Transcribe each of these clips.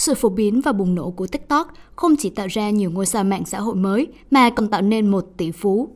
Sự phổ biến và bùng nổ của TikTok không chỉ tạo ra nhiều ngôi sao mạng xã hội mới, mà còn tạo nên một tỷ phú.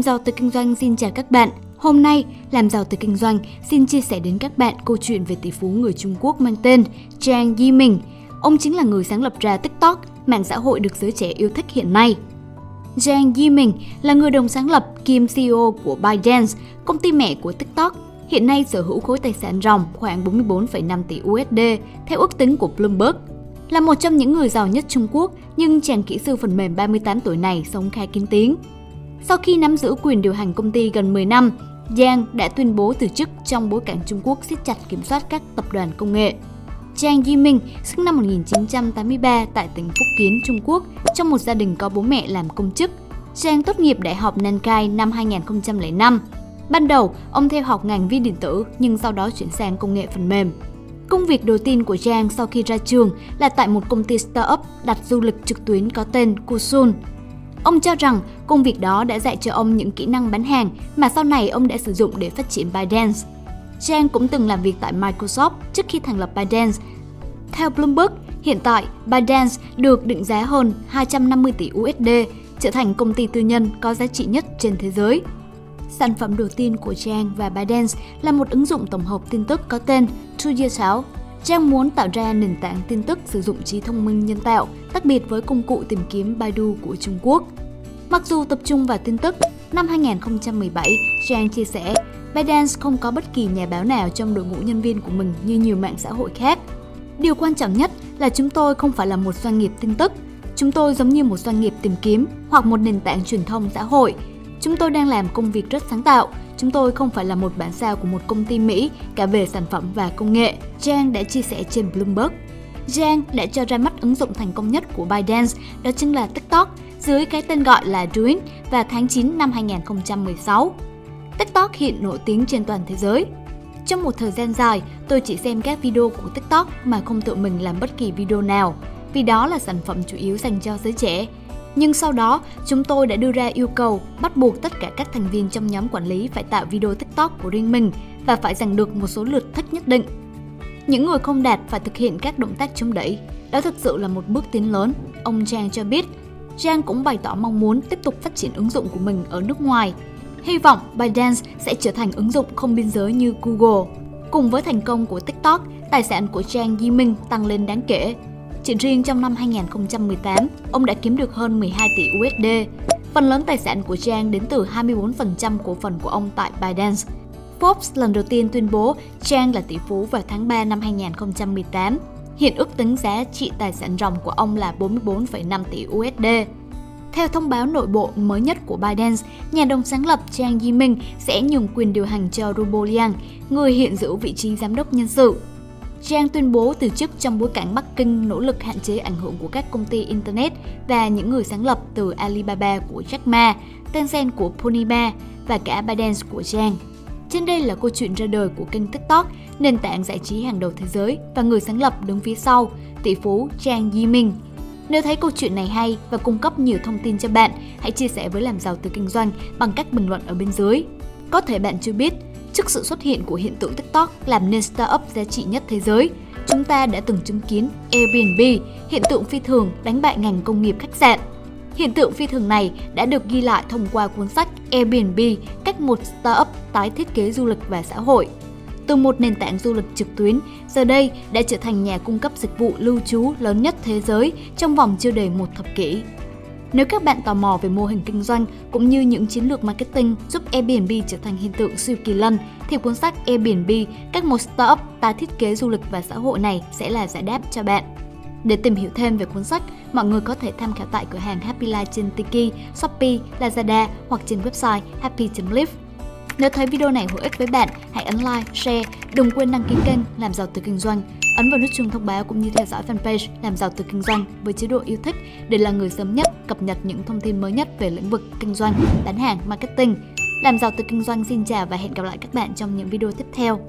Làm giàu từ kinh doanh xin chào các bạn. Hôm nay, Làm giàu từ kinh doanh xin chia sẻ đến các bạn câu chuyện về tỷ phú người Trung Quốc mang tên Zhang Yiming. Ông chính là người sáng lập ra TikTok, mạng xã hội được giới trẻ yêu thích hiện nay. Zhang Yiming là người đồng sáng lập kiêm CEO của ByteDance, công ty mẹ của TikTok. Hiện nay sở hữu khối tài sản ròng khoảng 44,5 tỷ USD theo ước tính của Bloomberg. Là một trong những người giàu nhất Trung Quốc, nhưng chàng kỹ sư phần mềm 38 tuổi này sống khá kín tiếng. Sau khi nắm giữ quyền điều hành công ty gần 10 năm, Yang đã tuyên bố từ chức trong bối cảnh Trung Quốc siết chặt kiểm soát các tập đoàn công nghệ. Chang Yiming sinh năm 1983 tại tỉnh Phúc Kiến, Trung Quốc, trong một gia đình có bố mẹ làm công chức. Chang tốt nghiệp Đại học Nankai năm 2005. Ban đầu, ông theo học ngành vi điện tử nhưng sau đó chuyển sang công nghệ phần mềm. Công việc đầu tiên của Chang sau khi ra trường là tại một công ty startup đặt du lịch trực tuyến có tên Kusun. Ông cho rằng công việc đó đã dạy cho ông những kỹ năng bán hàng mà sau này ông đã sử dụng để phát triển ByteDance. Chang cũng từng làm việc tại Microsoft trước khi thành lập ByteDance. Theo Bloomberg, hiện tại ByteDance được định giá hơn 250 tỷ USD, trở thành công ty tư nhân có giá trị nhất trên thế giới. Sản phẩm đầu tiên của Chang và ByteDance là một ứng dụng tổng hợp tin tức có tên Tujiao Trang muốn tạo ra nền tảng tin tức sử dụng trí thông minh nhân tạo, đặc biệt với công cụ tìm kiếm Baidu của Trung Quốc. Mặc dù tập trung vào tin tức, năm 2017, Trang chia sẻ, ByteDance không có bất kỳ nhà báo nào trong đội ngũ nhân viên của mình như nhiều mạng xã hội khác. Điều quan trọng nhất là chúng tôi không phải là một doanh nghiệp tin tức. Chúng tôi giống như một doanh nghiệp tìm kiếm hoặc một nền tảng truyền thông xã hội. Chúng tôi đang làm công việc rất sáng tạo, Chúng tôi không phải là một bản sao của một công ty Mỹ cả về sản phẩm và công nghệ, Zhang đã chia sẻ trên Bloomberg. Zhang đã cho ra mắt ứng dụng thành công nhất của ByteDance, đó chính là TikTok, dưới cái tên gọi là Douyin vào tháng 9 năm 2016. TikTok hiện nổi tiếng trên toàn thế giới. Trong một thời gian dài, tôi chỉ xem các video của TikTok mà không tự mình làm bất kỳ video nào, vì đó là sản phẩm chủ yếu dành cho giới trẻ. Nhưng sau đó, chúng tôi đã đưa ra yêu cầu bắt buộc tất cả các thành viên trong nhóm quản lý phải tạo video TikTok của riêng mình và phải giành được một số lượt thích nhất định. Những người không đạt phải thực hiện các động tác chống đẩy. Đó thực sự là một bước tiến lớn, ông Trang cho biết. Trang cũng bày tỏ mong muốn tiếp tục phát triển ứng dụng của mình ở nước ngoài. Hy vọng ByteDance sẽ trở thành ứng dụng không biên giới như Google. Cùng với thành công của TikTok, tài sản của Trang Yiming tăng lên đáng kể chỉ riêng trong năm 2018, ông đã kiếm được hơn 12 tỷ USD. Phần lớn tài sản của Zhang đến từ 24% cổ phần của ông tại Binance. Forbes lần đầu tiên tuyên bố Zhang là tỷ phú vào tháng 3 năm 2018. Hiện ước tính giá trị tài sản ròng của ông là 44,5 tỷ USD. Theo thông báo nội bộ mới nhất của Binance, nhà đồng sáng lập Zhang Yiming sẽ nhường quyền điều hành cho Rubo Liang, người hiện giữ vị trí giám đốc nhân sự. Trang tuyên bố từ chức trong bối cảnh Bắc Kinh nỗ lực hạn chế ảnh hưởng của các công ty Internet và những người sáng lập từ Alibaba của Jack Ma, Tencent của Ponyma và cả ByteDance của Trang. Trên đây là câu chuyện ra đời của kênh TikTok, nền tảng giải trí hàng đầu thế giới và người sáng lập đứng phía sau, tỷ phú Trang Yiming. Nếu thấy câu chuyện này hay và cung cấp nhiều thông tin cho bạn, hãy chia sẻ với Làm Giàu Từ Kinh Doanh bằng cách bình luận ở bên dưới. Có thể bạn chưa biết, Trước sự xuất hiện của hiện tượng TikTok làm nên startup giá trị nhất thế giới, chúng ta đã từng chứng kiến Airbnb, hiện tượng phi thường đánh bại ngành công nghiệp khách sạn. Hiện tượng phi thường này đã được ghi lại thông qua cuốn sách Airbnb, cách một startup tái thiết kế du lịch và xã hội. Từ một nền tảng du lịch trực tuyến, giờ đây đã trở thành nhà cung cấp dịch vụ lưu trú lớn nhất thế giới trong vòng chưa đầy một thập kỷ. Nếu các bạn tò mò về mô hình kinh doanh cũng như những chiến lược marketing giúp Airbnb trở thành hiện tượng siêu kỳ lân, thì cuốn sách Airbnb, cách một startup ta thiết kế du lịch và xã hội này sẽ là giải đáp cho bạn. Để tìm hiểu thêm về cuốn sách, mọi người có thể tham khảo tại cửa hàng Happy Life trên Tiki, Shopee, Lazada hoặc trên website happy.live. Nếu thấy video này hữu ích với bạn, hãy ấn like, share, đừng quên đăng ký kênh Làm giàu từ kinh doanh Ấn vào nút chuông thông báo cũng như theo dõi fanpage Làm giàu từ kinh doanh với chế độ yêu thích để là người sớm nhất cập nhật những thông tin mới nhất về lĩnh vực kinh doanh, bán hàng, marketing. Làm giàu từ kinh doanh xin chào và hẹn gặp lại các bạn trong những video tiếp theo.